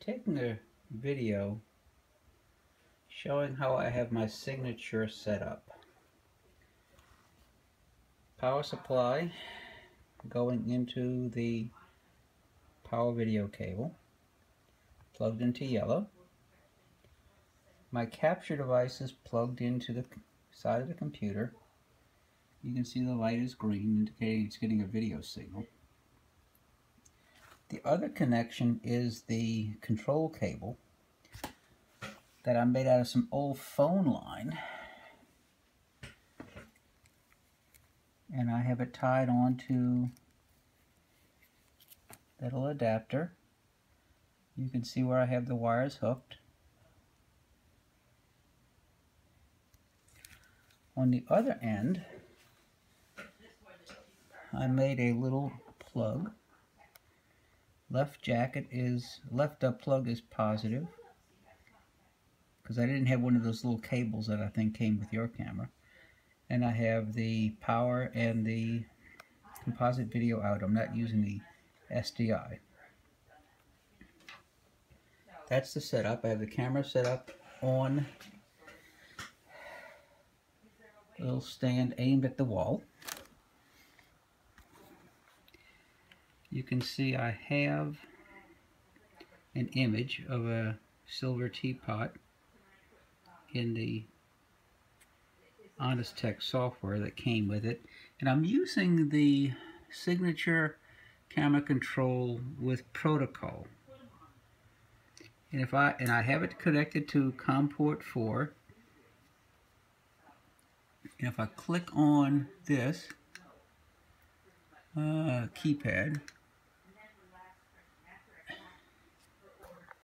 taking a video showing how I have my signature set up. Power supply going into the power video cable plugged into yellow. My capture device is plugged into the side of the computer. You can see the light is green indicating it's getting a video signal. The other connection is the control cable that I made out of some old phone line. And I have it tied onto that little adapter. You can see where I have the wires hooked. On the other end, I made a little plug left jacket is left up plug is positive because I didn't have one of those little cables that I think came with your camera. And I have the power and the composite video out. I'm not using the SDI that's the setup. I have the camera set up on a little stand aimed at the wall you can see I have an image of a silver teapot in the Honestech software that came with it. And I'm using the signature camera control with protocol. And if I and I have it connected to COM port 4 and if I click on this uh, keypad